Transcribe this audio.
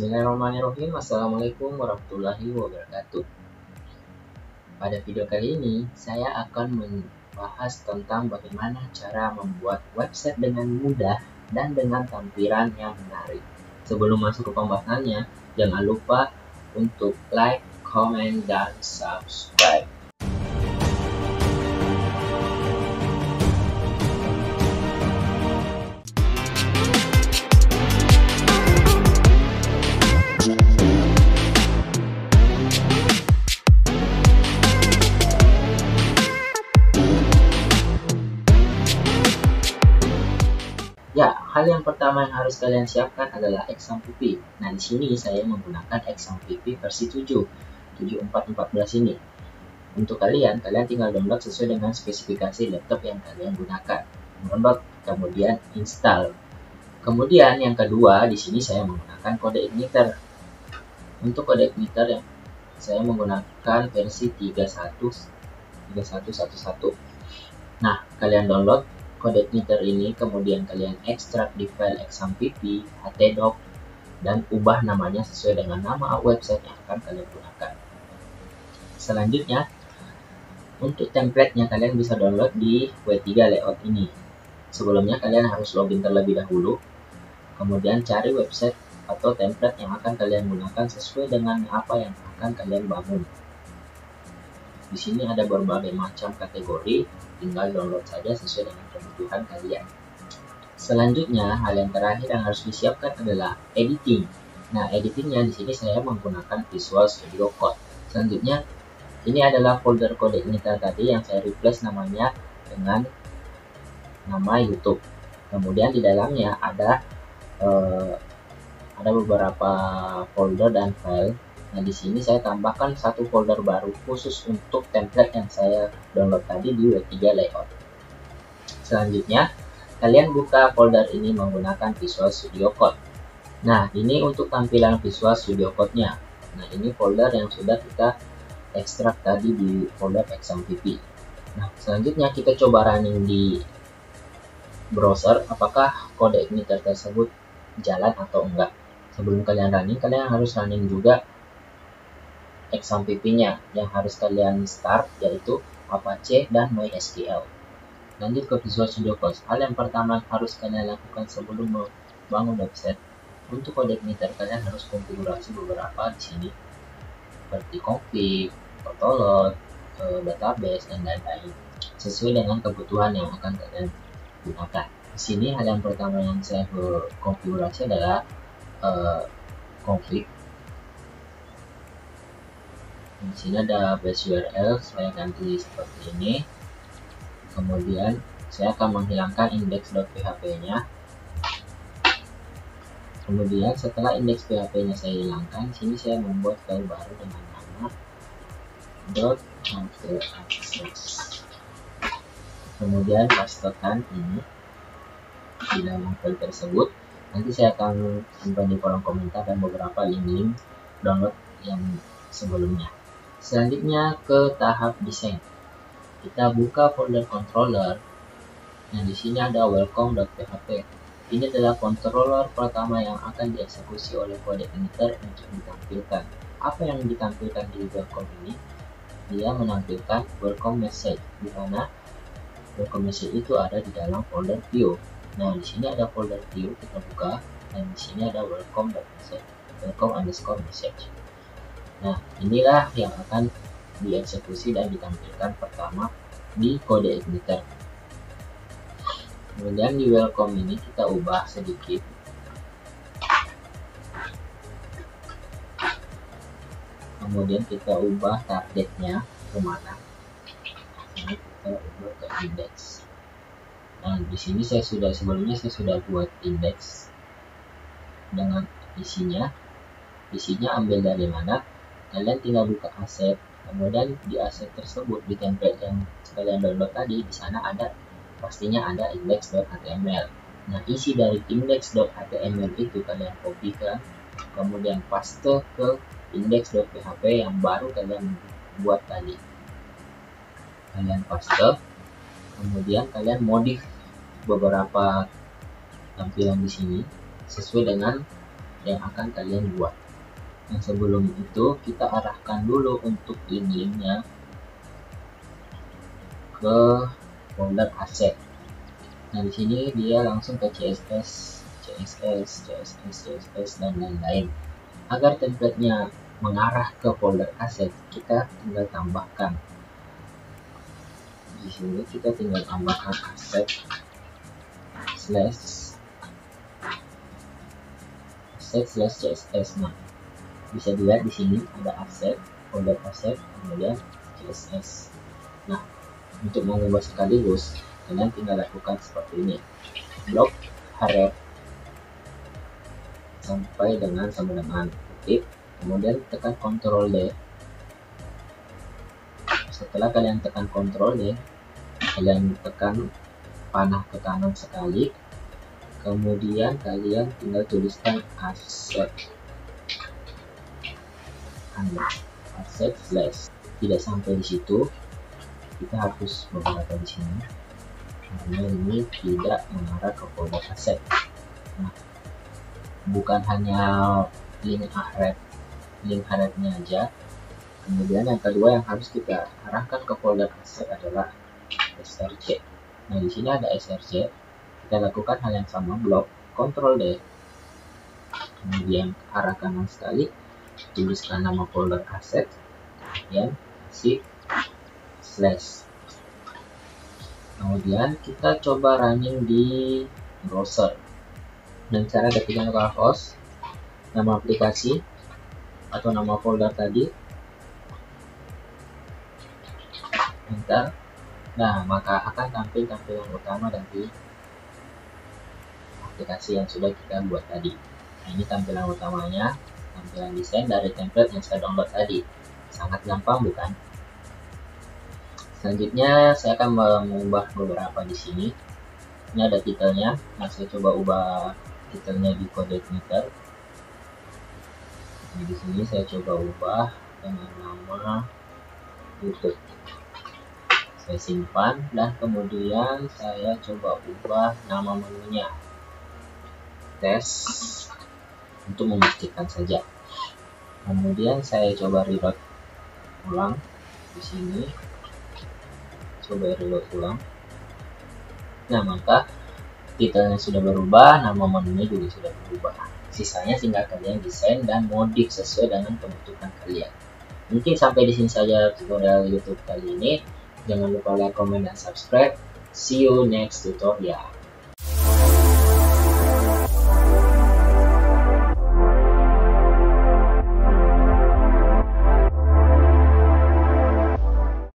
Bismillahirrahmanirrahim. Assalamualaikum warahmatullahi wabarakatuh. Pada video kali ini saya akan membahas tentang bagaimana cara membuat website dengan mudah dan dengan tampilan yang menarik. Sebelum masuk ke pembahasannya jangan lupa untuk like, comment, dan subscribe pertama yang harus kalian siapkan adalah XAMPP. Nah, di sini saya menggunakan XAMPP versi 7, 7414 ini. Untuk kalian, kalian tinggal download sesuai dengan spesifikasi laptop yang kalian gunakan. Download, kemudian install. Kemudian yang kedua, di sini saya menggunakan kode igniter. Untuk kode igniter yang saya menggunakan versi 31 3111. Nah, kalian download kode igniter ini kemudian kalian ekstrak di file xampp, htdoc, dan ubah namanya sesuai dengan nama website yang akan kalian gunakan. Selanjutnya, untuk templatenya kalian bisa download di W3 layout ini. Sebelumnya kalian harus login terlebih dahulu, kemudian cari website atau template yang akan kalian gunakan sesuai dengan apa yang akan kalian bangun. Di sini ada berbagai macam kategori, tinggal download saja sesuai dengan kebutuhan kalian. Selanjutnya, hal yang terakhir yang harus disiapkan adalah editing. Nah, editingnya di sini saya menggunakan Visual Studio Code. Selanjutnya, ini adalah folder kode initial tadi yang saya replace namanya dengan nama YouTube. Kemudian di dalamnya ada uh, ada beberapa folder dan file Nah, di sini saya tambahkan satu folder baru khusus untuk template yang saya download tadi di W3 Layout. Selanjutnya, kalian buka folder ini menggunakan Visual Studio Code. Nah, ini untuk tampilan Visual Studio Code-nya. Nah, ini folder yang sudah kita ekstrak tadi di folder XAMPP. Nah, selanjutnya kita coba running di browser apakah kode igniter tersebut jalan atau enggak. Sebelum kalian running, kalian harus running juga XAMPP-nya yang harus kalian start yaitu Apache dan MySQL. Lanjut ke Visual Studio Code. Hal yang pertama harus kalian lakukan sebelum membangun website. Untuk kode igniter kalian harus konfigurasi beberapa di sini seperti config, autoload, eh, database dan lain-lain sesuai dengan kebutuhan yang akan kalian gunakan. Di sini hal yang pertama yang saya konfigurasi adalah uh, config di sini ada base URL saya ganti seperti ini. Kemudian saya akan menghilangkan index.php nya kemudian setelah indeks PHP nya saya hilangkan sini saya membuat file baru dengan nama. dot access kemudian pastekan ini di dalam file tersebut. Nanti saya akan simpan di kolom komentar dan beberapa link-link download yang sebelumnya Selanjutnya ke tahap desain. Kita buka folder controller. Nah, di sini ada welcome.php. Ini adalah controller pertama yang akan dieksekusi oleh kode emitter untuk ditampilkan. Apa yang ditampilkan di welcome ini? Dia menampilkan welcome message, di mana welcome message itu ada di dalam folder view. Nah, di sini ada folder view, kita buka, dan di sini ada welcome.message, welcome underscore message. Nah, inilah yang akan dieksekusi dan ditampilkan pertama di kode igniter. Kemudian di welcome ini kita ubah sedikit. Kemudian kita ubah targetnya ke mana. Ini kita ubah ke index. Nah, di sini saya sudah sebelumnya saya sudah buat indeks dengan isinya. Isinya ambil dari mana? Kalian tinggal buka aset kemudian di aset tersebut di template yang kalian download tadi di sana ada pastinya ada index.html nah isi dari index.html itu kalian kopikan kemudian paste ke index.php yang baru kalian buat tadi kalian paste kemudian kalian modif beberapa tampilan di sini sesuai dengan yang akan kalian buat. Yang sebelum itu kita arahkan dulu untuk link-linknya ke folder aset. Nah di sini dia langsung ke CSS, CSS, CSS, CSS dan lain-lain. Agar templatenya mengarah ke folder aset, kita tinggal tambahkan. Di sini kita tinggal tambahkan aset slash aset slash CSS. Nah, bisa dilihat di sini ada aset, folder aset, kemudian CSS. Nah, untuk mengubah sekaligus, kalian tinggal lakukan seperti ini. Blok harap sampai dengan sama dengan kutip kemudian tekan Ctrl D. Setelah kalian tekan Ctrl D kalian tekan panah ke kanan sekali. Kemudian kalian tinggal tuliskan aset aset slash tidak sampai di situ. Kita hapus beberapa di sini. Karena ini tidak mengarah ke folder aset nah, bukan hanya link ahref link ahrefnya aja. Kemudian yang kedua yang harus kita arahkan ke folder aset adalah src nah di sini ada src kita lakukan hal yang sama blok Ctrl D. Kemudian arah kanan sekali tuliskan nama folder aset yang si slash. Kemudian kita coba running di browser. Dan cara ketika localhost nama aplikasi atau nama folder tadi enter. Nah maka akan tampil tampilan utama dari aplikasi yang sudah kita buat tadi. Nah, ini tampilan utamanya tampilan desain dari template yang saya download tadi sangat gampang bukan Selanjutnya saya akan mengubah beberapa di sini. Ini ada titelnya. Nah, saya coba ubah titelnya di kode Twitter. Nah, di sini saya coba ubah dengan nama YouTube. Saya simpan dan kemudian saya coba ubah nama menunya. Tes untuk memastikan saja. Kemudian saya coba reload ulang di sini. Coba reload ulang. Nah maka titelnya sudah berubah nama menunya juga sudah berubah. Sisanya tinggal kalian desain dan modif sesuai dengan kebutuhan kalian. Mungkin sampai di sini saja tutorial YouTube kali ini. Jangan lupa like, comment, dan subscribe. See you next tutorial